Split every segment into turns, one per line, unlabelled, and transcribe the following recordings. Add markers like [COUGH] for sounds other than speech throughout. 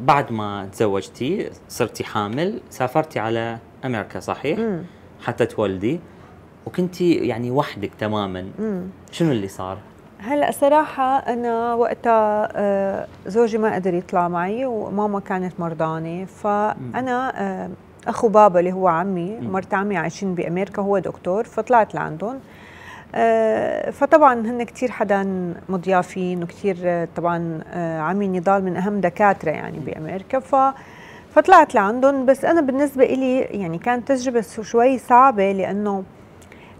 بعد ما تزوجتي صرتي حامل سافرتي على أمريكا صحيح؟
مم.
حتى تولدي وكنتي يعني وحدك تماما
مم.
شنو اللي صار؟
هلأ صراحة أنا وقتها آه، زوجي ما قدر يطلع معي وماما كانت مرضانة فأنا آه، أخو بابا اللي هو عمي. مرت عمي عايشين بأمريكا هو دكتور فطلعت لعندهم فطبعا هن كتير حدا مضيافين وكتير آه، طبعا آه، عمي نضال من أهم دكاترة يعني بأمريكا. ف فطلعت لعندهم. بس أنا بالنسبة إلي يعني كانت تجربة شوي صعبة لأنه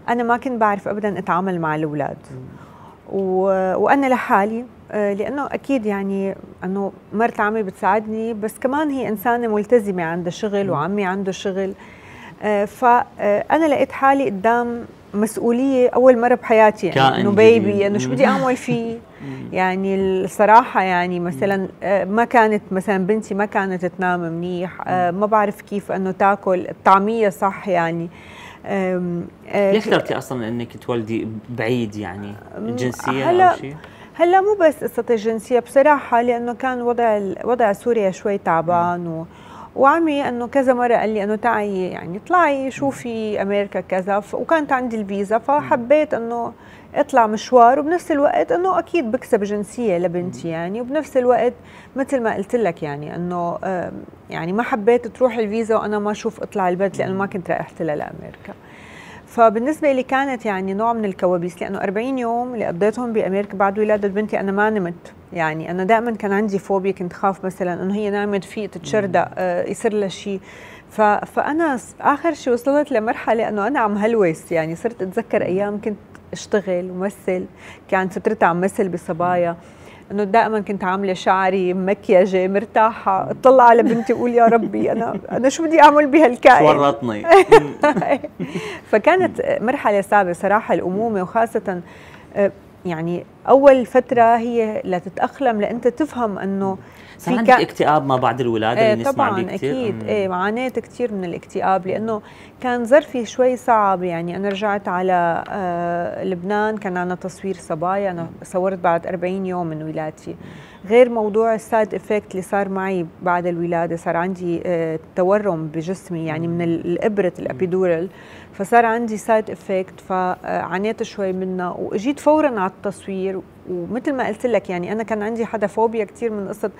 أنا ما كنت بعرف أبدا أتعامل مع الأولاد. و... وأنا لحالي آه، لأنه أكيد يعني أنه مرت عمي بتساعدني. بس كمان هي إنسانة ملتزمة عندها شغل وعمي عنده شغل. آه، فانا لقيت حالي قدام مسؤولية أول مرة بحياتي يعني
إنه.
بيبي إنه شو بدي. أعمل [LAUGHS] فيه؟ يعني الصراحة يعني مثلا آه، ما كانت مثلا بنتي ما كانت تنام منيح آه، ما بعرف كيف إنه تاكل. الطعمية صح يعني. آه،
ليش اخترتي أصلا إنك تولدي بعيد يعني؟ الجنسية
هلا-
أو شيء؟
هلا مو بس قصة الجنسية بصراحة لأنه كان وضع وضع سوريا شوي تعبان و وعمي إنه كذا مرة قال لي إنه تعي يعني اطلعي شوفي أمريكا كذا. وكانت عندي الفيزا فحبيت إنه اطلع مشوار. وبنفس الوقت إنه أكيد بكسب جنسية لبنتي يعني. وبنفس الوقت مثل ما قلت لك يعني إنه يعني ما حبيت تروح الفيزا وأنا ما أشوف أطلع البلد لأنه ما كنت رايحت لها لأمريكا. فبالنسبة لي كانت يعني نوع من الكوابيس لأنه 40 يوم اللي قضيتهم بأمريكا بعد ولادة بنتي أنا ما نمت. يعني أنا دائما كان عندي فوبيا كنت خاف مثلا إنه هي نامت في تتشردق آه، يصير لها شيء. فأنا آخر شيء وصلت لمرحلة إنه أنا عم هلوس. يعني صرت أتذكر أيام كنت أشتغل ومثل كانت فترتها عم مثل بصبايا. إنه دائما كنت عاملة شعري مكياجة مرتاحة. اطلع على بنتي وأقول يا ربي أنا [LAUGHS] أنا شو بدي أعمل بهالكائن؟
ورطني [LAUGHS] [LAUGHS]
فكانت مرحلة صعبة صراحة الأمومة وخاصة آه، يعني أول فترة هي لتتاقلم لانت تفهم
إنه
في
عندك
كا-
اكتئاب ما بعد الولادة إيه
طبعا أكيد.
مم.
إيه عانيت كثير من الاكتئاب لأنه كان ظرفي شوي صعب. يعني أنا رجعت على آه لبنان كان عنا تصوير صبايا. أنا صورت بعد 40 يوم من ولادتي. غير موضوع ال side effect اللي صار معي بعد الولادة صار عندي آه تورم بجسمي يعني من ال- الإبرة ال epidural. فصار عندي side effect فعانيت شوي منها. وإجيت فورا على التصوير. ومثل ما قلت لك يعني أنا كان عندي حدا فوبيا كثير من قصة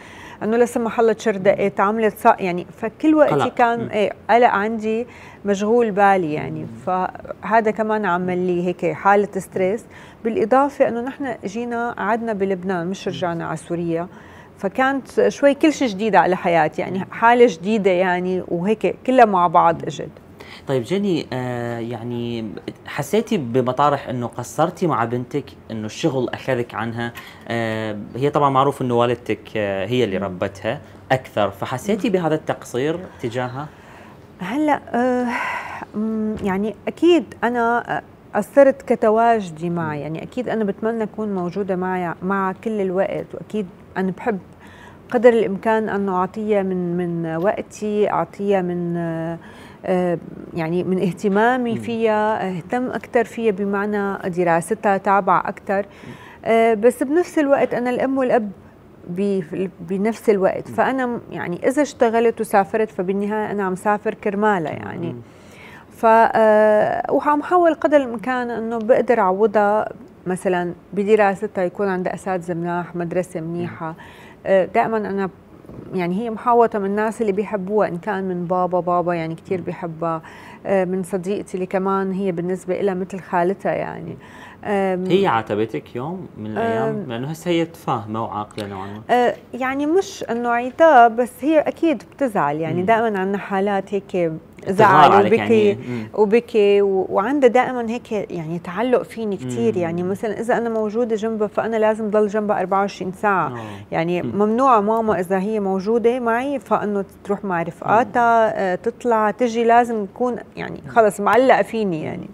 إنه لا سمح الله تشردقت عملت صا يعني فكل وقتي
قلق.
كان. إيه قلق عندي مشغول بالي يعني. فهذا كمان عمل لي هيك حالة stress. بالإضافة إنه نحن جينا قعدنا بلبنان مش رجعنا على سوريا. فكانت شوي كل شيء جديد على حياتي يعني حالة جديدة يعني وهيك كلها مع بعض إجت.
طيب جيني آه يعني حسيتي بمطارح إنه قصرتي مع بنتك إنه الشغل أخذك عنها؟ آه هي طبعا معروف إنه والدتك آه هي اللي ربتها أكثر فحسيتي بهذا التقصير تجاهها؟
هلأ آه يعني أكيد أنا قصرت كتواجدي معي يعني أكيد أنا بتمنى أكون موجودة معي مع كل الوقت وأكيد أنا بحب قدر الإمكان انه اعطيها من من وقتي اعطيها من آه، يعني من اهتمامي. فيها أهتم أكثر فيها بمعنى دراستها تابع أكثر آه، بس بنفس الوقت أنا الأم والأب بنفس الوقت. فأنا يعني إذا اشتغلت وسافرت فبالنهاية أنا عم سافر كرمالها يعني. ف آه، وعم حاول قدر الإمكان إنه بقدر أعوضها مثلا بدراستها يكون عندها أساتذة مناح مدرسة منيحة. دائما أنا يعني هي محاوطة من الناس اللي بيحبوها إن كان من بابا بابا يعني كثير بيحبها آه، من صديقتي اللي كمان هي بالنسبة لها مثل خالتها يعني
هي عاتبتك يوم من الأيام
آم.
لأنه هسه هي فاهمه وعاقلة نوعا ما
آه، يعني مش إنه عتاب بس هي أكيد بتزعل يعني. دائما عندنا حالات هيك زعل وبكي
يعني.
وبكي و- وعندها دائما هيك يعني تعلق فيني كثير. يعني مثلا إذا أنا موجودة جنبها فأنا لازم ضل جنبها 24 ساعة
آه.
يعني
مم.
ممنوع ماما إذا هي موجودة معي فإنه تروح مع رفقاتها آه، تطلع تجي لازم تكون يعني خلص معلقة فيني يعني